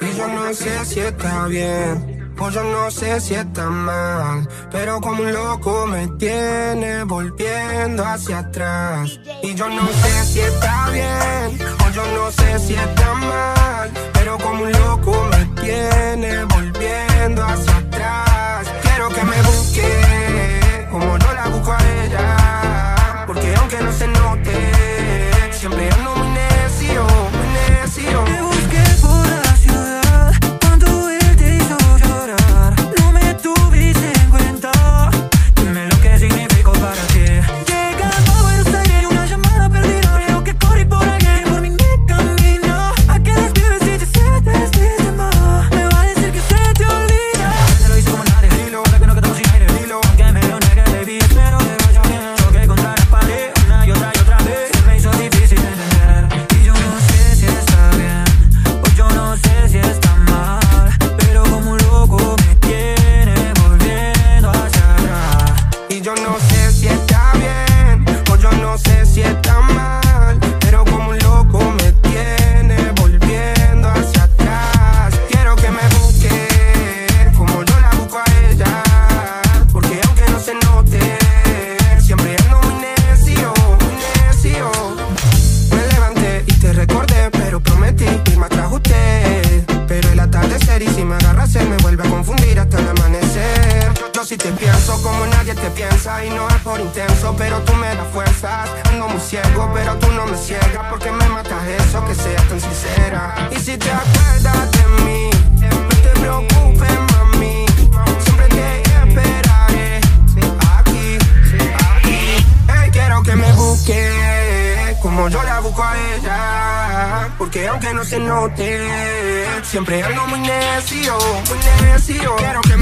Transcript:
Y yo no sé si está bien, o yo no sé si está mal. Pero como un loco me tiene volviendo hacia atrás. Y yo no sé si está bien, o yo no sé si está mal. Yo no sé si está bien, o yo no sé si está mal. Sí te pienso como nadie te piensa y no es por intenso, pero tú me das fuerzas. Ando muy ciego, pero tú no me ciegas porque me matas eso que seas tan sincera. Y si te acuerdas de mí, no te preocupes, mami. Siempre te esperaré aquí, aquí. Ey, quiero que me busque como yo la busco a ella. Porque aunque no se note, siempre ando muy necio, muy necio. Quiero que me